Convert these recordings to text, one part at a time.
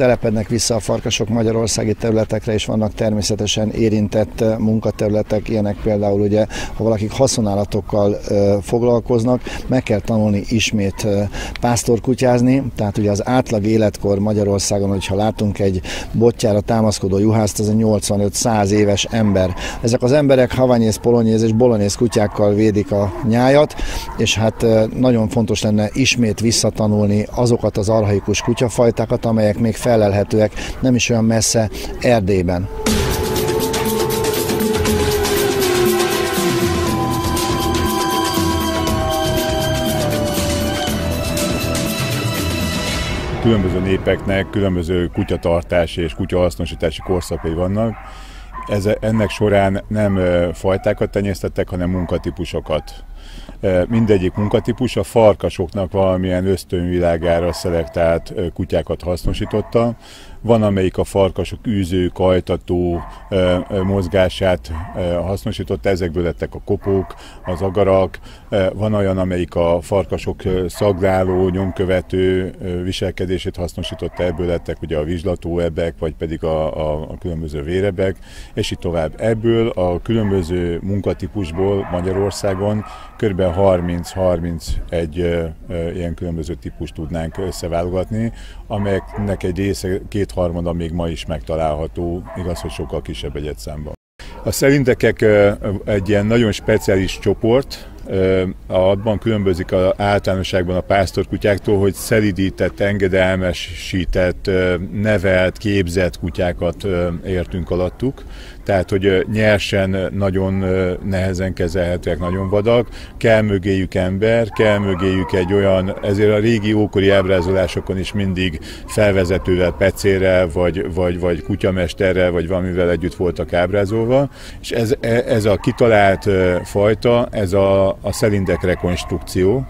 telepednek vissza a farkasok magyarországi területekre, és vannak természetesen érintett munkaterületek, ilyenek például ugye, ha valakik haszonállatokkal foglalkoznak, meg kell tanulni ismét pásztorkutyázni, tehát ugye az átlag életkor Magyarországon, hogyha látunk egy botjára támaszkodó juhászt, az egy 85-100 éves ember. Ezek az emberek havanyész, polonyész és bolonyész kutyákkal védik a nyájat, és hát nagyon fontos lenne ismét visszatanulni azokat az arhaikus kutyafajtákat, amelyek még felelhetőek nem is olyan messze Erdélyben. különböző népeknek különböző kutyatartási és kutyahasznosítási korszakai vannak. Ez, ennek során nem fajtákat tenyésztettek, hanem munkatípusokat. Mindegyik munkatípus a farkasoknak valamilyen ösztönvilágára szelektált kutyákat hasznosította. Van, amelyik a farkasok űző, kajtató mozgását hasznosította, ezekből lettek a kopók, az agarak. Van olyan, amelyik a farkasok szagláló, nyomkövető viselkedését hasznosította, ebből lettek ugye a vizslatóebek, vagy pedig a, a, a különböző vérebek, és így tovább. Ebből a különböző munkatípusból Magyarországon kb. 30-31 ilyen különböző típust tudnánk összeválogatni, amelyeknek egy része kétharmada még ma is megtalálható, igaz, hogy sokkal kisebb egyetszámban. A szerindekek egy ilyen nagyon speciális csoport, abban különbözik az általánosságban a pásztorkutyáktól, hogy szelidített, engedelmesített, nevelt, képzett kutyákat értünk alattuk. Tehát, hogy nyersen, nagyon nehezen kezelhetőek, nagyon vadak. Kell mögéjük ember, kell mögéjük egy olyan, ezért a régi ókori ábrázolásokon is mindig felvezetővel, pecérrel, vagy, vagy, vagy kutyamesterrel, vagy valamivel együtt voltak ábrázolva. És ez, e, ez a kitalált fajta, ez a, a szelindek rekonstrukció.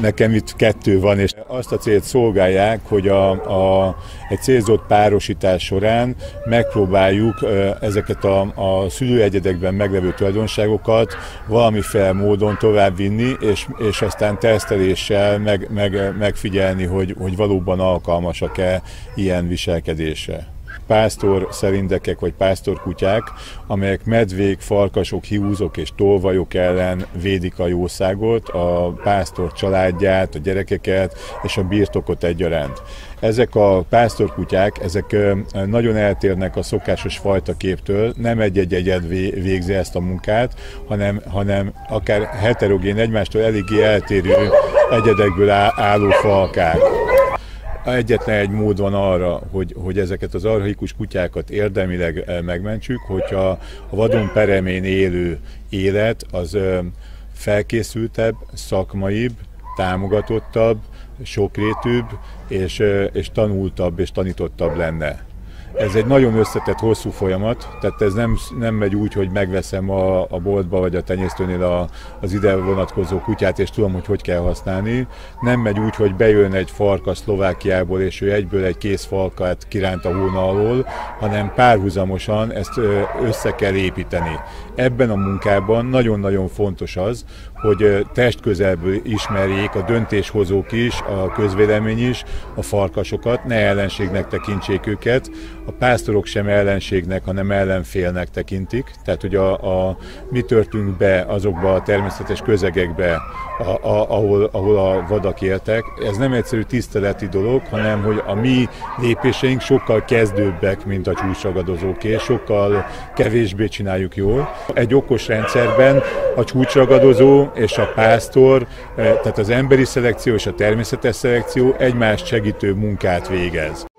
Nekem itt kettő van, és azt a célt szolgálják, hogy a, a, egy célzott párosítás során megpróbáljuk ezeket a, a szülőegyedekben meglevő tulajdonságokat valamiféle módon továbbvinni, és, és aztán teszteléssel meg, meg, megfigyelni, hogy, hogy valóban alkalmasak-e ilyen viselkedésre pásztor szerindekek vagy pásztorkutyák, amelyek medvék, farkasok, hiúzok és tolvajok ellen védik a jószágot, a pásztor családját, a gyerekeket és a birtokot egyaránt. Ezek a pásztorkutyák, ezek nagyon eltérnek a szokásos fajta képtől, nem egy-egy egyed végzi ezt a munkát, hanem, hanem akár heterogén, egymástól eléggé eltérő egyedekből álló falkák. Egyetlen egy mód van arra, hogy, hogy ezeket az arhaikus kutyákat érdemileg eh, megmentsük, hogyha a vadon peremén élő élet az felkészültebb, szakmaibb, támogatottabb, sokrétűbb és, és tanultabb és tanítottabb lenne. Ez egy nagyon összetett, hosszú folyamat, tehát ez nem, nem megy úgy, hogy megveszem a, a boltba vagy a tenyésztőnél a, az ide vonatkozó kutyát, és tudom, hogy hogy kell használni. Nem megy úgy, hogy bejön egy farka Szlovákiából, és ő egyből egy kész falkát kiránt a hóna alól, hanem párhuzamosan ezt össze kell építeni. Ebben a munkában nagyon-nagyon fontos az, hogy testközelből ismerjék a döntéshozók is, a közvélemény is a farkasokat, ne ellenségnek tekintsék őket, a pásztorok sem ellenségnek, hanem ellenfélnek tekintik. Tehát, hogy a, a, mi törtünk be azokba a természetes közegekbe, a, a, ahol, ahol a vadak éltek. Ez nem egyszerű tiszteleti dolog, hanem hogy a mi lépéseink sokkal kezdőbbek, mint a csúcsragadozóké, sokkal kevésbé csináljuk jól. Egy okos rendszerben a csúcsragadozó és a pásztor, eh, tehát az emberi szelekció és a természetes szelekció egymást segítő munkát végez.